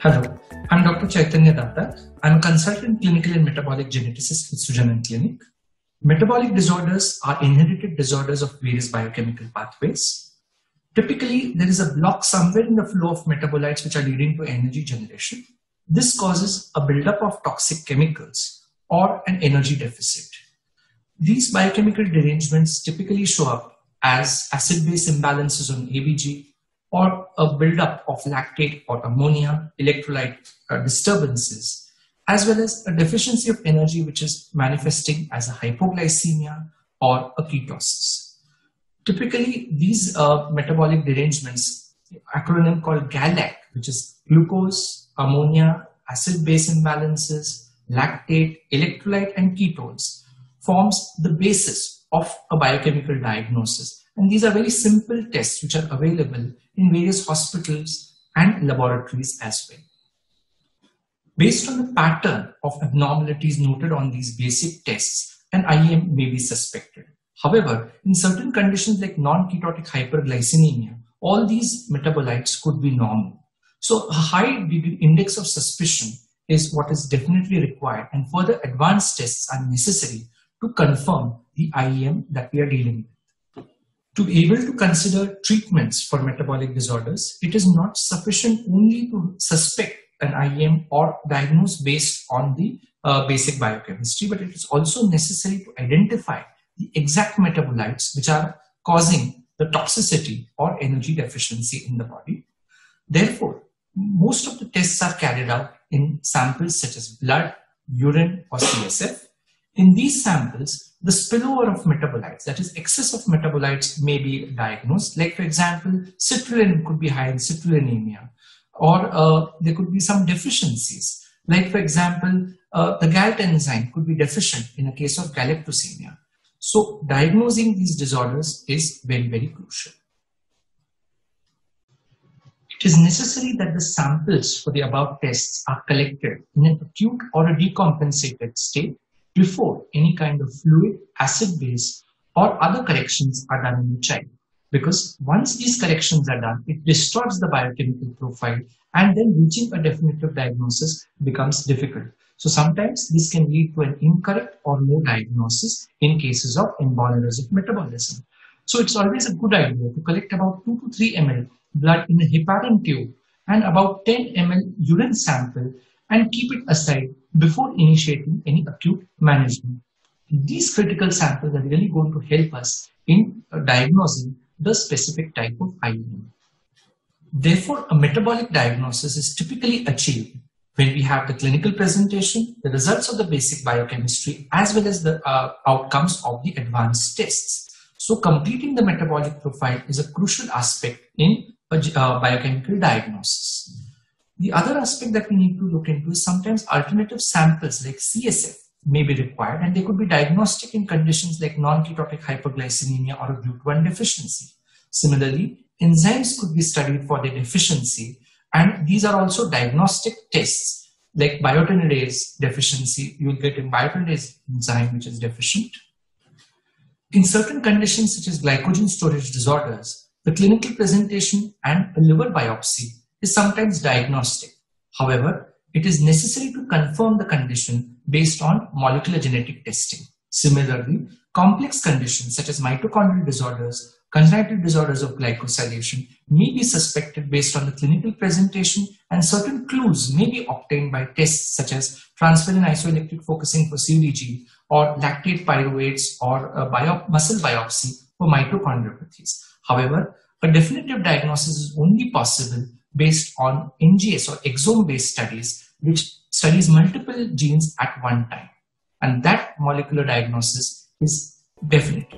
Hello, I'm Dr. Chaitanya Datar. I'm a consultant clinical and metabolic geneticist with Sujanan Clinic. Metabolic disorders are inherited disorders of various biochemical pathways. Typically, there is a block somewhere in the flow of metabolites which are leading to energy generation. This causes a buildup of toxic chemicals or an energy deficit. These biochemical derangements typically show up as acid-base imbalances on ABG, or a buildup of lactate or ammonia electrolyte uh, disturbances, as well as a deficiency of energy which is manifesting as a hypoglycemia or a ketosis. Typically, these uh, metabolic derangements, acronym called GALAC, which is glucose, ammonia, acid-base imbalances, lactate, electrolyte, and ketones, forms the basis of a biochemical diagnosis and these are very simple tests which are available in various hospitals and laboratories as well. Based on the pattern of abnormalities noted on these basic tests, an IEM may be suspected. However, in certain conditions like non-ketotic hyperglycinemia, all these metabolites could be normal. So a high index of suspicion is what is definitely required and further advanced tests are necessary to confirm the IEM that we are dealing with. To be able to consider treatments for metabolic disorders, it is not sufficient only to suspect an IEM or diagnose based on the uh, basic biochemistry, but it is also necessary to identify the exact metabolites which are causing the toxicity or energy deficiency in the body. Therefore, most of the tests are carried out in samples such as blood, urine, or CSF. In these samples, the spillover of metabolites, that is excess of metabolites may be diagnosed. Like for example, citrulline could be high in citrullinemia or uh, there could be some deficiencies. Like for example, uh, the GALT enzyme could be deficient in a case of galactosemia. So diagnosing these disorders is very, very crucial. It is necessary that the samples for the above tests are collected in an acute or a decompensated state before any kind of fluid, acid base, or other corrections are done in the child. Because once these corrections are done, it distorts the biochemical profile and then reaching a definitive diagnosis becomes difficult. So sometimes this can lead to an incorrect or no diagnosis in cases of errors of metabolism. So it's always a good idea to collect about 2 to 3 ml blood in a heparin tube and about 10 ml urine sample and keep it aside before initiating any acute management. These critical samples are really going to help us in uh, diagnosing the specific type of IEM. Therefore, a metabolic diagnosis is typically achieved when we have the clinical presentation, the results of the basic biochemistry, as well as the uh, outcomes of the advanced tests. So completing the metabolic profile is a crucial aspect in a uh, biochemical diagnosis. The other aspect that we need to look into is sometimes alternative samples like CSF may be required and they could be diagnostic in conditions like non-ketotic hyperglycinemia or a GLUT1 deficiency. Similarly, enzymes could be studied for their deficiency and these are also diagnostic tests like biotinidase deficiency, you will get a biotinidase enzyme which is deficient. In certain conditions such as glycogen storage disorders, the clinical presentation and a liver biopsy is sometimes diagnostic. However, it is necessary to confirm the condition based on molecular genetic testing. Similarly, complex conditions such as mitochondrial disorders, congenital disorders of glycosylation may be suspected based on the clinical presentation and certain clues may be obtained by tests such as transferrin isoelectric focusing for CDG or lactate pyruvates or uh, bio muscle biopsy for mitochondriopathies. However, a definitive diagnosis is only possible based on NGS or exome-based studies, which studies multiple genes at one time. And that molecular diagnosis is definite.